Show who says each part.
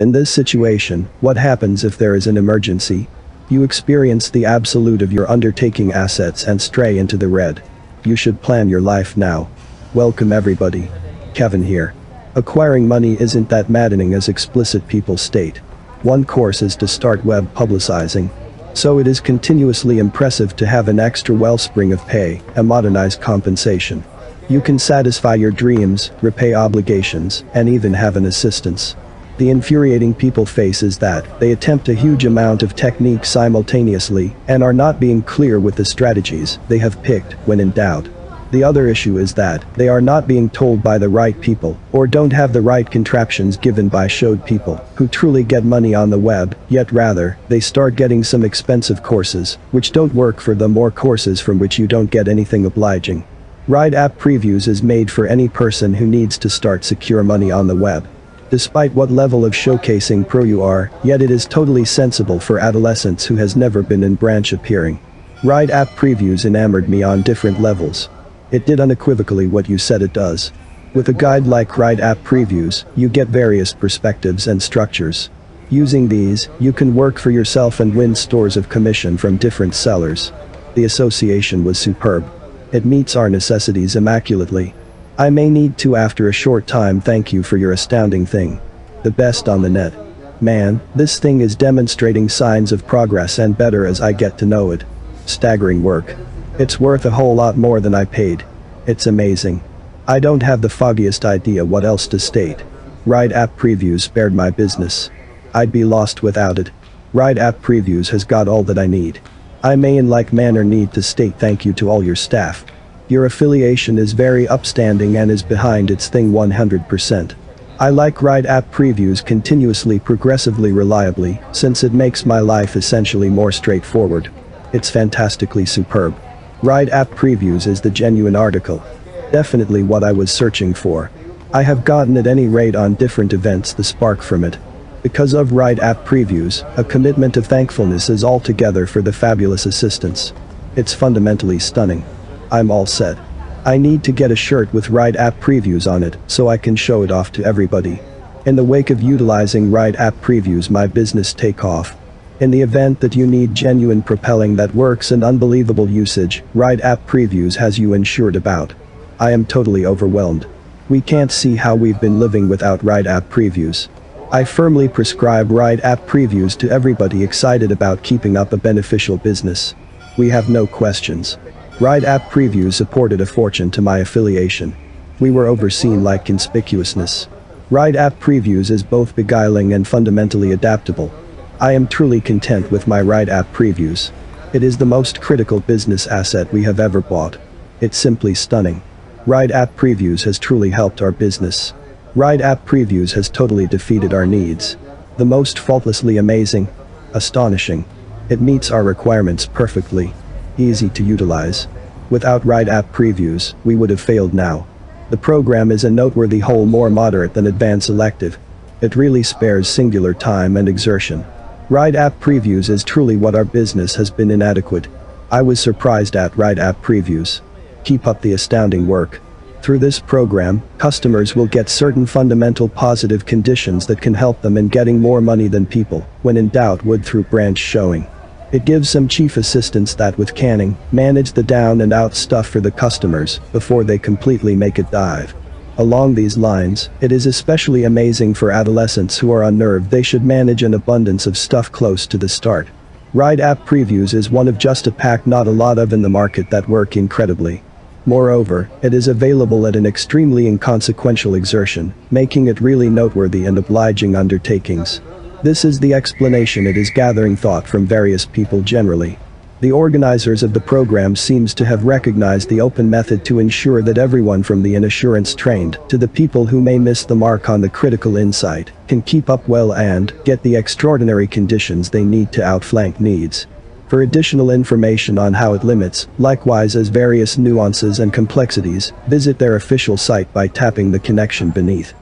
Speaker 1: In this situation, what happens if there is an emergency? You experience the absolute of your undertaking assets and stray into the red. You should plan your life now. Welcome everybody. Kevin here. Acquiring money isn't that maddening as explicit people state. One course is to start web publicizing. So it is continuously impressive to have an extra wellspring of pay, a modernized compensation. You can satisfy your dreams, repay obligations, and even have an assistance. The infuriating people face is that they attempt a huge amount of technique simultaneously and are not being clear with the strategies they have picked when in doubt. The other issue is that they are not being told by the right people or don't have the right contraptions given by showed people who truly get money on the web, yet rather, they start getting some expensive courses which don't work for them or courses from which you don't get anything obliging. Write App Previews is made for any person who needs to start secure money on the web. Despite what level of showcasing pro you are, yet it is totally sensible for adolescents who has never been in branch appearing. Write App Previews enamored me on different levels. It did unequivocally what you said it does. With a guide like Write App Previews, you get various perspectives and structures. Using these, you can work for yourself and win stores of commission from different sellers. The association was superb. It meets our necessities immaculately. I may need to after a short time thank you for your astounding thing. The best on the net. Man, this thing is demonstrating signs of progress and better as I get to know it. Staggering work. It's worth a whole lot more than I paid. It's amazing. I don't have the foggiest idea what else to state. Write App Previews spared my business. I'd be lost without it. Write App Previews has got all that I need. I may in like manner need to state thank you to all your staff. Your affiliation is very upstanding and is behind its thing 100%. I like Write App Previews continuously progressively reliably, since it makes my life essentially more straightforward. It's fantastically superb. Write App Previews is the genuine article. Definitely what I was searching for. I have gotten at any rate on different events the spark from it. Because of Write App Previews, a commitment of thankfulness is altogether for the fabulous assistance. It's fundamentally stunning. I'm all set. I need to get a shirt with Write App Previews on it so I can show it off to everybody. In the wake of utilizing Write App Previews my business take off, in the event that you need genuine propelling that works and unbelievable usage, Write App Previews has you insured about. I am totally overwhelmed. We can't see how we've been living without Write App Previews. I firmly prescribe Write App Previews to everybody excited about keeping up a beneficial business. We have no questions. Write App Previews supported a fortune to my affiliation. We were overseen like conspicuousness. Write App Previews is both beguiling and fundamentally adaptable. I am truly content with my Write App Previews. It is the most critical business asset we have ever bought. It's simply stunning. Write App Previews has truly helped our business. Write App Previews has totally defeated our needs. The most faultlessly amazing. Astonishing. It meets our requirements perfectly. Easy to utilize. Without Write App Previews, we would have failed now. The program is a noteworthy whole more moderate than advanced elective. It really spares singular time and exertion. Write App Previews is truly what our business has been inadequate. I was surprised at Write App Previews. Keep up the astounding work. Through this program, customers will get certain fundamental positive conditions that can help them in getting more money than people, when in doubt would through branch showing. It gives some chief assistants that with canning, manage the down and out stuff for the customers, before they completely make it dive. Along these lines, it is especially amazing for adolescents who are unnerved they should manage an abundance of stuff close to the start. Write App Previews is one of just a pack not a lot of in the market that work incredibly. Moreover, it is available at an extremely inconsequential exertion, making it really noteworthy and obliging undertakings. This is the explanation it is gathering thought from various people generally. The organizers of the program seems to have recognized the open method to ensure that everyone from the inassurance trained to the people who may miss the mark on the critical insight can keep up well and get the extraordinary conditions they need to outflank needs. For additional information on how it limits, likewise as various nuances and complexities, visit their official site by tapping the connection beneath.